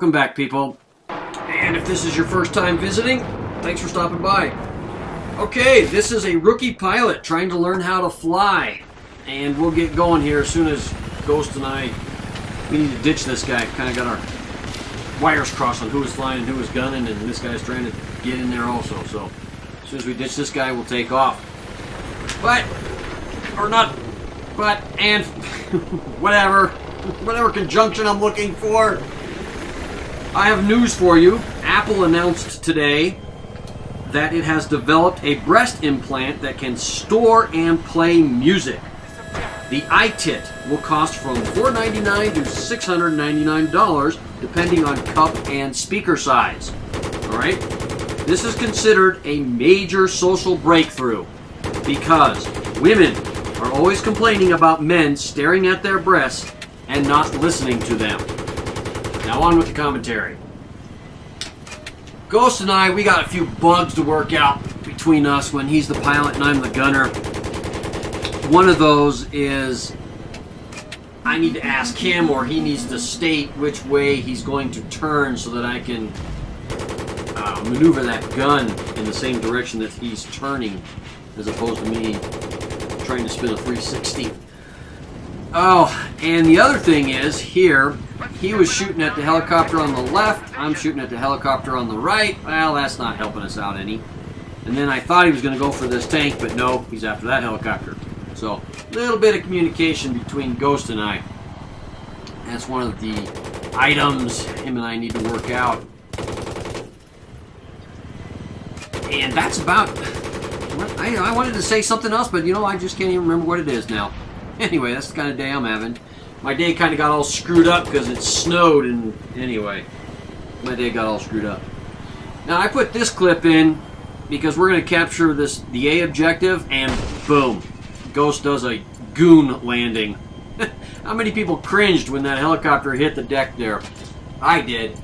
Welcome back, people. And if this is your first time visiting, thanks for stopping by. Okay, this is a rookie pilot trying to learn how to fly. And we'll get going here as soon as Ghost and I, we need to ditch this guy. Kind of got our wires crossed on who is flying and who is gunning, and this guy's trying to get in there also. So as soon as we ditch this guy, we'll take off. But, or not, but, and, whatever, whatever conjunction I'm looking for. I have news for you. Apple announced today that it has developed a breast implant that can store and play music. The iTit will cost from 499 to $699 depending on cup and speaker size. Alright? This is considered a major social breakthrough because women are always complaining about men staring at their breasts and not listening to them. Now on with the commentary. Ghost and I, we got a few bugs to work out between us when he's the pilot and I'm the gunner. One of those is I need to ask him or he needs to state which way he's going to turn so that I can uh, maneuver that gun in the same direction that he's turning as opposed to me trying to spin a 360. Oh, and the other thing is here, he was shooting at the helicopter on the left, I'm shooting at the helicopter on the right. Well, that's not helping us out any. And then I thought he was going to go for this tank, but no, he's after that helicopter. So, a little bit of communication between Ghost and I. That's one of the items him and I need to work out. And that's about... I, I wanted to say something else, but you know, I just can't even remember what it is now. Anyway, that's the kind of day I'm having. My day kind of got all screwed up because it snowed, and anyway, my day got all screwed up. Now, I put this clip in because we're going to capture this the A objective, and boom, Ghost does a goon landing. How many people cringed when that helicopter hit the deck there? I did.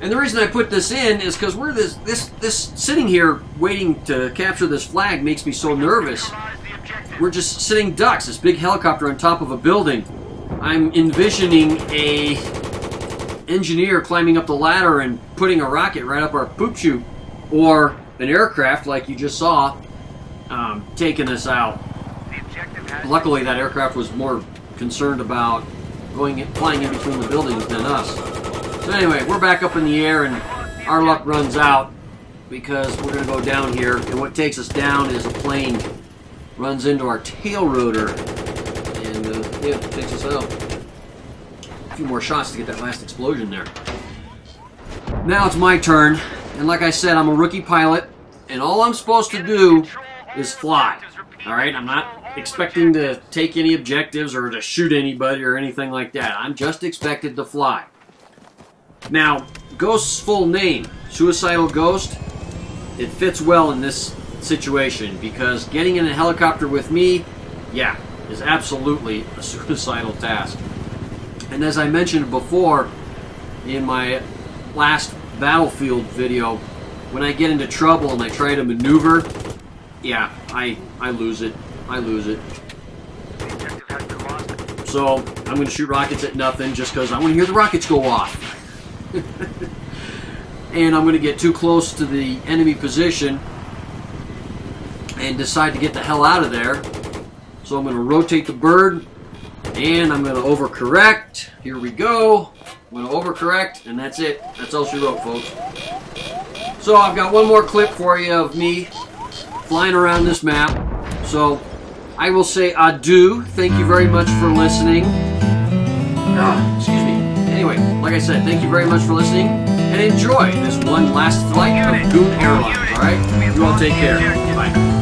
And the reason I put this in is because we're this this this sitting here waiting to capture this flag makes me so nervous. We're just sitting ducks, this big helicopter on top of a building. I'm envisioning a engineer climbing up the ladder and putting a rocket right up our poop chute, or an aircraft like you just saw um, taking us out. Luckily, that aircraft was more concerned about going flying in between the buildings than us. So anyway, we're back up in the air and our luck runs out because we're going to go down here and what takes us down is a plane runs into our tail rotor takes us out. A few more shots to get that last explosion there. Now it's my turn and like I said, I'm a rookie pilot and all I'm supposed to do is fly. Alright, I'm not expecting to take any objectives or to shoot anybody or anything like that. I'm just expected to fly. Now, Ghost's full name, Suicidal Ghost, it fits well in this situation because getting in a helicopter with me, yeah, is absolutely a suicidal task. And as I mentioned before in my last battlefield video, when I get into trouble and I try to maneuver, yeah, I, I lose it. I lose it. So, I'm going to shoot rockets at nothing just because I want to hear the rockets go off. and I'm going to get too close to the enemy position and decide to get the hell out of there. So I'm going to rotate the bird and I'm going to overcorrect. Here we go. I'm going to overcorrect and that's it. That's all she wrote, folks. So I've got one more clip for you of me flying around this map. So I will say adieu. Thank you very much for listening. Oh, excuse me. Anyway, like I said, thank you very much for listening and enjoy this one last flight of Goon Airlines. All right? You all take care. Bye.